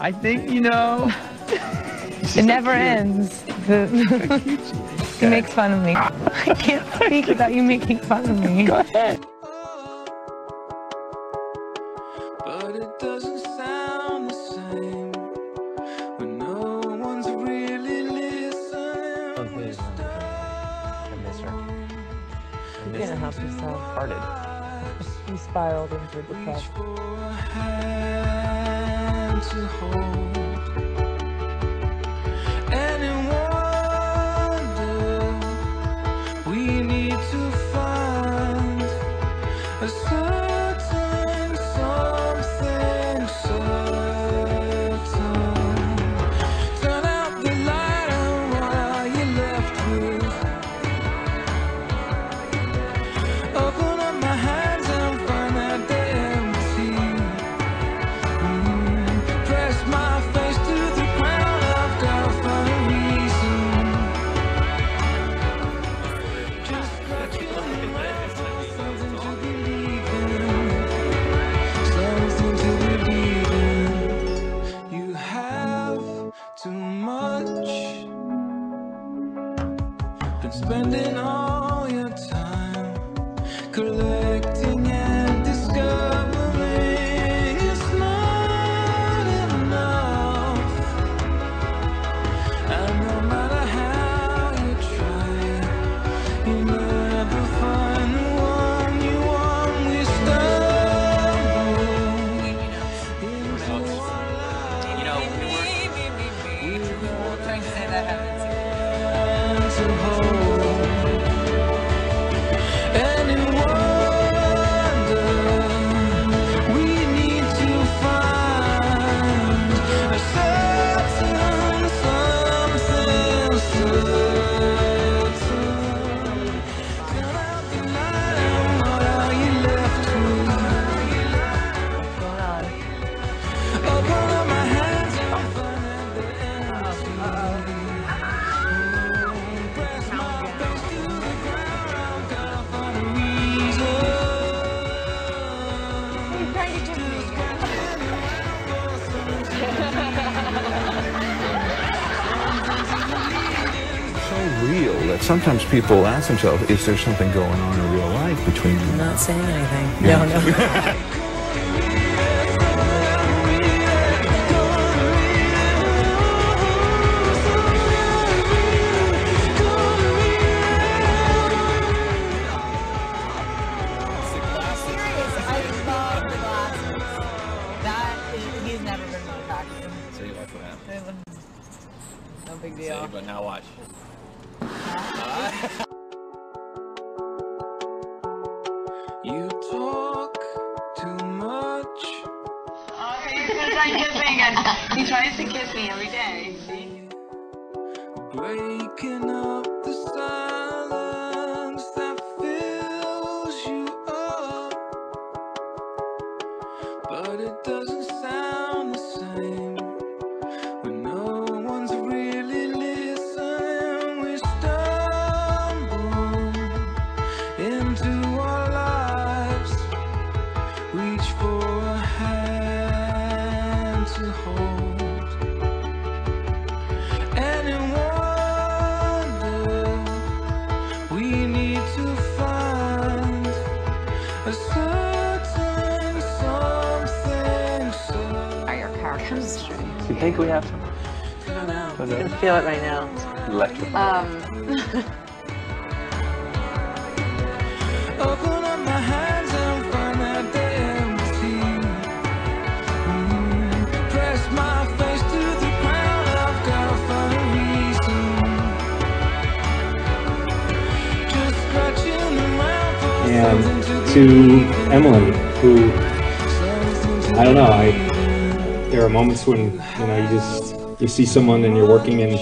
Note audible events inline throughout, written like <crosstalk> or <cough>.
I think you know. <laughs> It never ends. <laughs> he makes fun of me. <laughs> I can't speak without you making fun of me. Go ahead. But it doesn't sound the same when no one's really listening. Oh, please, I miss her. I You can't help yourself. Farted. You spiraled into Reach depression. For a real that sometimes people ask themselves, is there something going on in real life between you? I'm not saying anything. No, no. <laughs> You talk too much. Oh, okay, he's gonna try and kiss me again. He tries to kiss me every day. See? Breaking up the silence that fills you up. But it doesn't Are your car chemistry? You think we have some? I don't know. Was I can feel it right now. Electrified. Um, Open up my hands and find that they're empty. Mm, Press my face to the ground. I've gotta find a reason. Just scratching around for and something to to believe in. Emily, who I don't know, I believe in. There are moments when you know you just you see someone and you're working and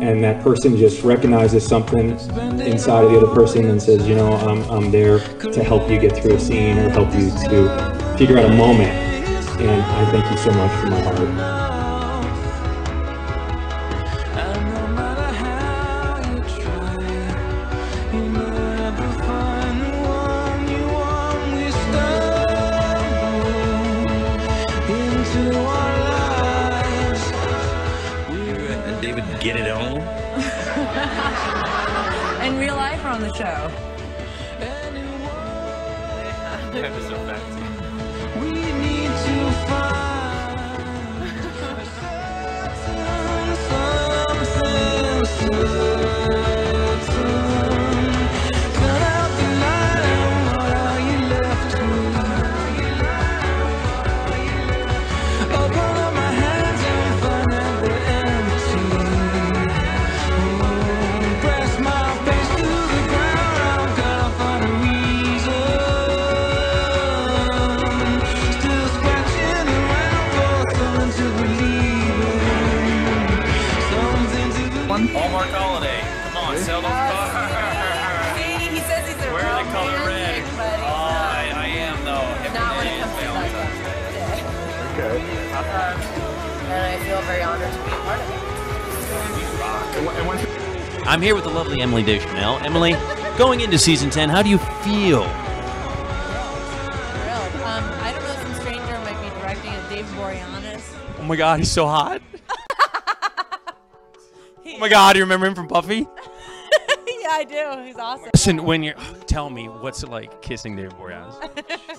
and that person just recognizes something inside of the other person and says, you know, I'm I'm there to help you get through a scene or help you to figure out a moment. And I thank you so much from my heart. On the show? <laughs> We need to and I feel very honored to be a part of it. I'm here with the lovely Emily Deschanel. Emily, going into season 10, how do you feel? Thrilled. Um, I don't know, some stranger might be directing it. Dave Boreanaz. Oh my god, he's so hot. <laughs> Oh my god, you remember him from Buffy? <laughs> yeah, I do. He's awesome. Listen, when you're. Tell me, what's it like kissing David Boreanaz? <laughs>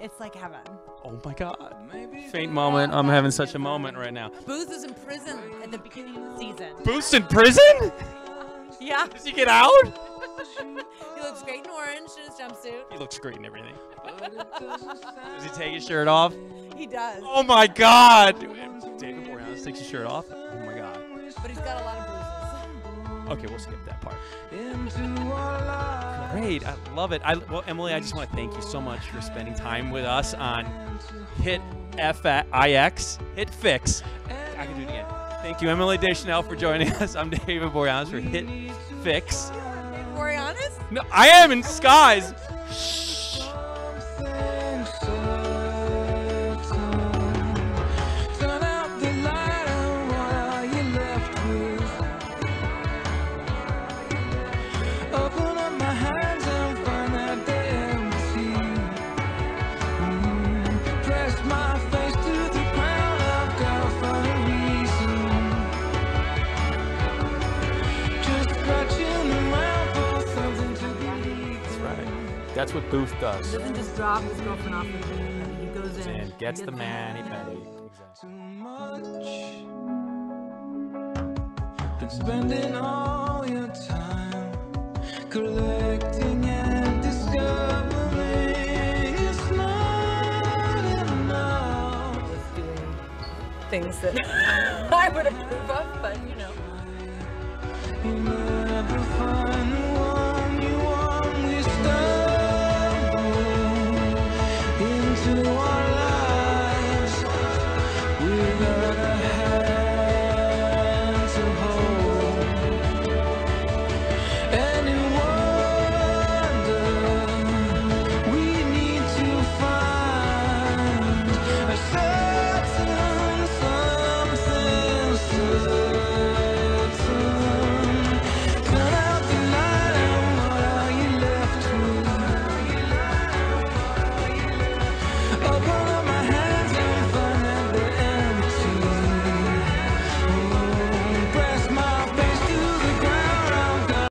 It's like heaven. Oh my god. Faint moment. I'm having such a moment right now. Booth is in prison at the beginning of the season. Booth's in prison? Yeah. Does he get out? <laughs> he looks great in orange in his jumpsuit. He looks great in everything. <laughs> Does he take his shirt off? He does. Oh my god! David Boreanaz takes his shirt off? Oh my god. But he's got a lot of bruises. Okay, we'll skip that part. Great, I love it. I, well, Emily, I just want to thank you so much for spending time with us on Hit FIX, uh, HitFix. I can do it again. Thank you, Emily Deschanel, for joining <laughs> us. I'm David Boreanaz for Hit Fix. Boreanaz? No, I am in disguise. Turn That's what Booth does. He doesn't just drop his girlfriend off the. He goes in. And gets the man he paid. too much. Been spending all your time collecting and discovering it's not enough. Things that <laughs> I would approve of, but you